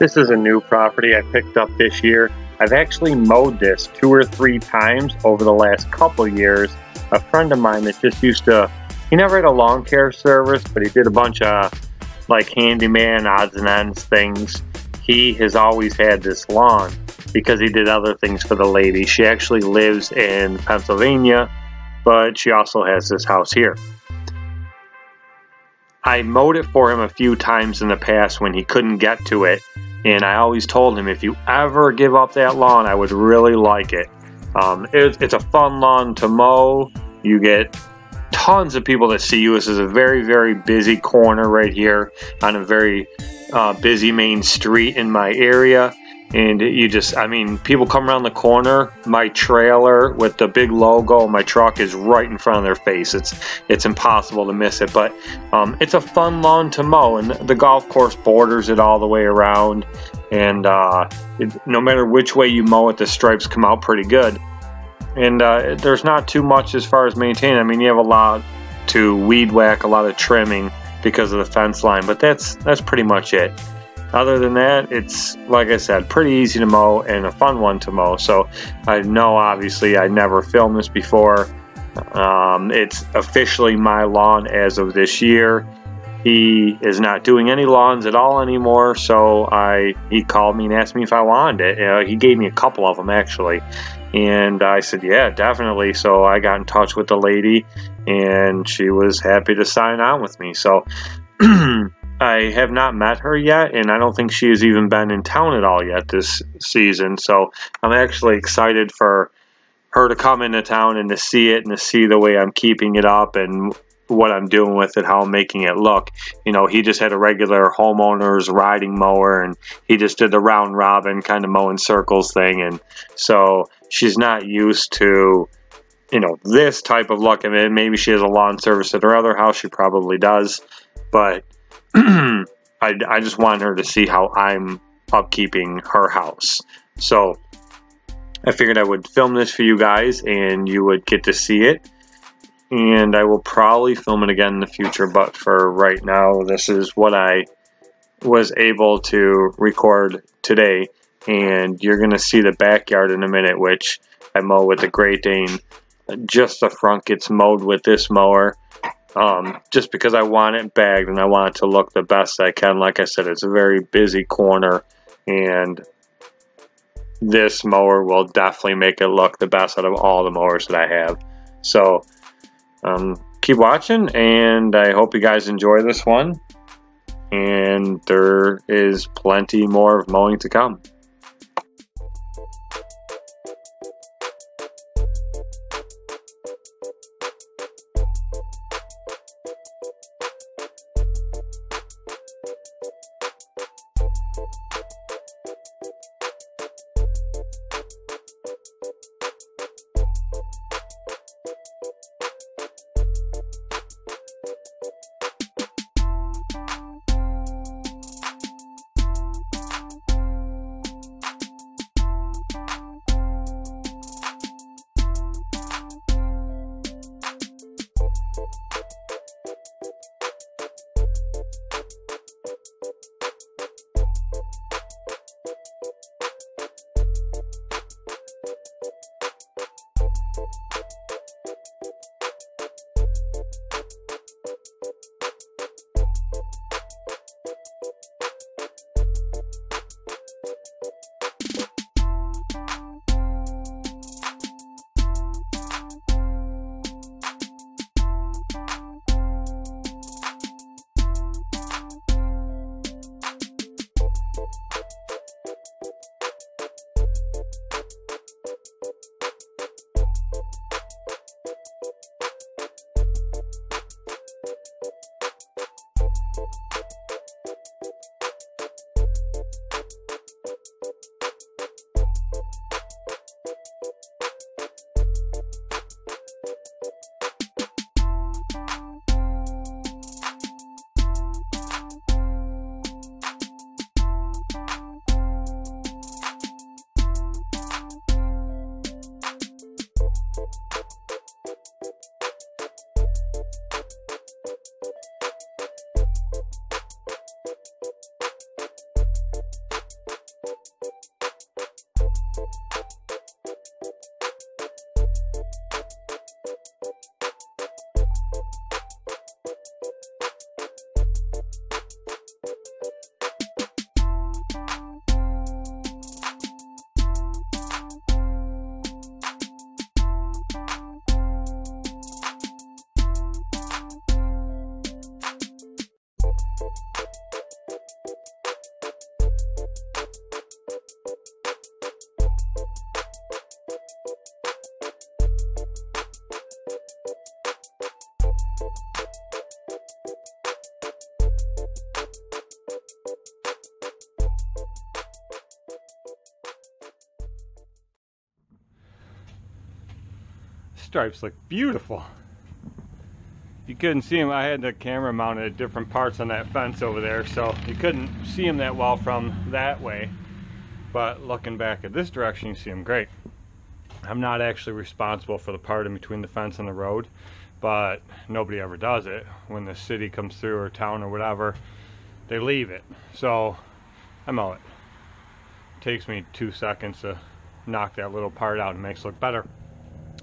This is a new property I picked up this year. I've actually mowed this two or three times over the last couple years. A friend of mine that just used to, he never had a lawn care service, but he did a bunch of like handyman odds and ends things. He has always had this lawn because he did other things for the lady. She actually lives in Pennsylvania, but she also has this house here. I mowed it for him a few times in the past when he couldn't get to it and I always told him if you ever give up that lawn, I would really like it. Um, it it's a fun lawn to mow. You get tons of people that see you. This is a very, very busy corner right here on a very uh, busy main street in my area and you just i mean people come around the corner my trailer with the big logo my truck is right in front of their face. It's it's impossible to miss it but um, it's a fun lawn to mow and the golf course borders it all the way around. And uh, it, no matter which way you mow it the stripes come out pretty good. And uh, there's not too much as far as maintaining. I mean you have a lot to weed whack a lot of trimming because of the fence line but that's that's pretty much it other than that, it's like I said, pretty easy to mow and a fun one to mow. So I know obviously I never filmed this before. Um, it's officially my lawn as of this year. He is not doing any lawns at all anymore, so I he called me and asked me if I wanted it. Uh, he gave me a couple of them actually, and I said yeah, definitely. So I got in touch with the lady, and she was happy to sign on with me. So I have not met her yet, and I don't think she has even been in town at all yet this season. So I'm actually excited for her to come into town and to see it and to see the way I'm keeping it up and what I'm doing with it, how I'm making it look. You know, he just had a regular homeowner's riding mower and he just did the round robin kind of mowing circles thing. And so she's not used to, you know, this type of look. I mean, maybe she has a lawn service at her other house. She probably does. But I, I just want her to see how I'm upkeeping her house. So I figured I would film this for you guys and you would get to see it. And I will probably film it again in the future, but for right now, this is what I was able to record today. And you're going to see the backyard in a minute, which I mow with the Great Dane. Just the front gets mowed with this mower um, just because I want it bagged and I want it to look the best I can. Like I said, it's a very busy corner, and this mower will definitely make it look the best out of all the mowers that I have. So, um, keep watching, and I hope you guys enjoy this one. And there is plenty more of mowing to come. Stripes look beautiful. You couldn't see them. I had the camera mounted at different parts on that fence over there, so you couldn't see them that well from that way. But looking back at this direction, you see them great. I'm not actually responsible for the part in between the fence and the road, but nobody ever does it. When the city comes through or town or whatever, they leave it. So I mow it. it takes me two seconds to knock that little part out and makes it look better.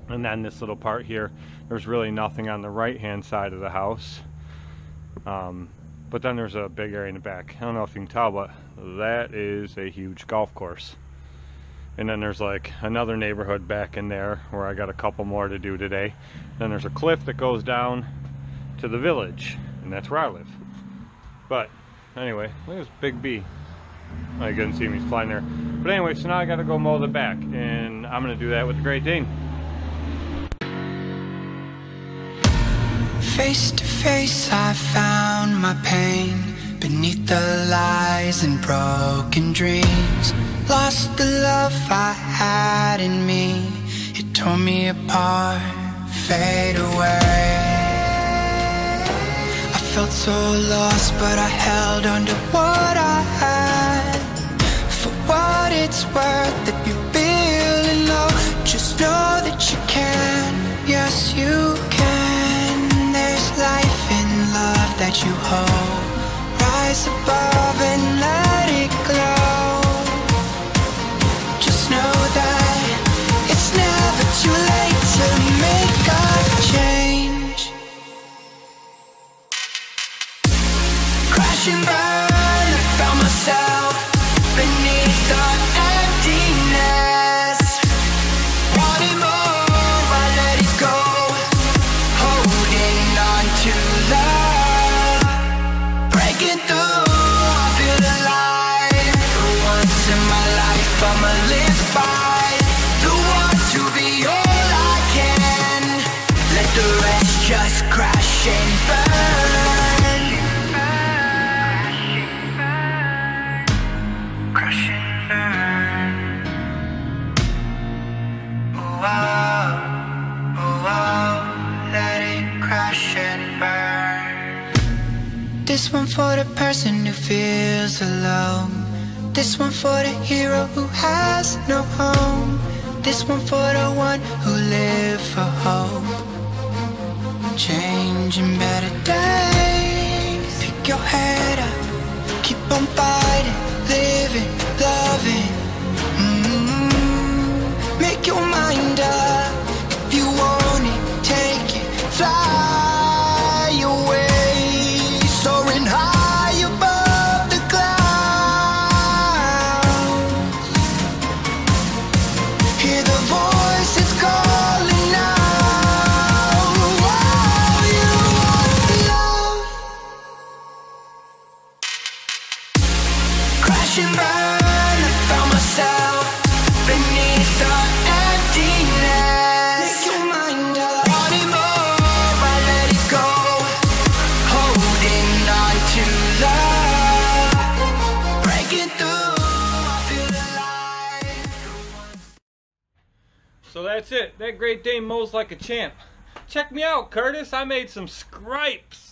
And then this little part here, there's really nothing on the right hand side of the house. Um, but then there's a big area in the back. I don't know if you can tell, but that is a huge golf course. And then there's like another neighborhood back in there where I got a couple more to do today. Then there's a cliff that goes down to the village, and that's where I live. But anyway, look at this big bee. I couldn't see him, he's flying there. But anyway, so now I gotta go mow the back, and I'm gonna do that with the Great Dane. Face to face, I found my pain beneath the lies and broken dreams. Lost the love I had in me, it tore me apart, fade away. I felt so lost, but I held on to what I had. For what it's worth, if you're feeling low, just know that you can. Yes, you can. You hold. Rise above This one for the person who feels alone. This one for the hero who has no home. This one for the one who live for hope. Changing better days. Pick your head up. Keep on fighting, living, loving. Mm, Make your mind the voices that's it. That Great Dane mows like a champ. Check me out, Curtis. I made some stripes.